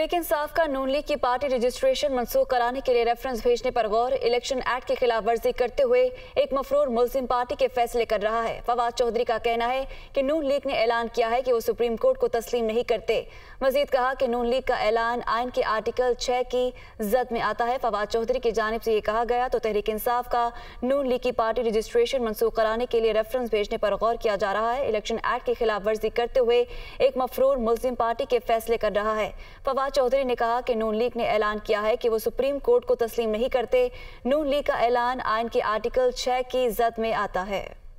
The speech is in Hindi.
तहरीक इंसाफ का नून लीग की पार्टी रजिस्ट्रेशन मनसूख कराने के लिए रेफरेंस भेजने पर गौर, इलेक्शन एक्ट की खिलाफ वर्जी करते हुए एक मफरूर मुलिम पार्टी के फैसले कर रहा है। फवाद चौधरी का कहना है कि नून लीग ने ऐलान किया है कि वो सुप्रीम कोर्ट को तस्लीम नहीं करते। मजीद कहा कि नून लीग का ऐलान आइन के आर्टिकल छः की जद में आता है। फवाद चौधरी की जानब से ये कहा गया तो तहरीक इंसाफ का नून लीग की पार्टी रजिस्ट्रेशन मनसूख कराने के लिए रेफरेंस भेजने पर गौर किया जा रहा है। इलेक्शन एक्ट की खिलाफ वर्जी करते हुए एक मफरूर मुलिम पार्टी के फैसले कर रहा है। फवाद चौधरी ने कहा कि नून लीग ने ऐलान किया है कि वो सुप्रीम कोर्ट को तस्लीम नहीं करते। नून लीग का ऐलान आयन के आर्टिकल छः की जद में आता है।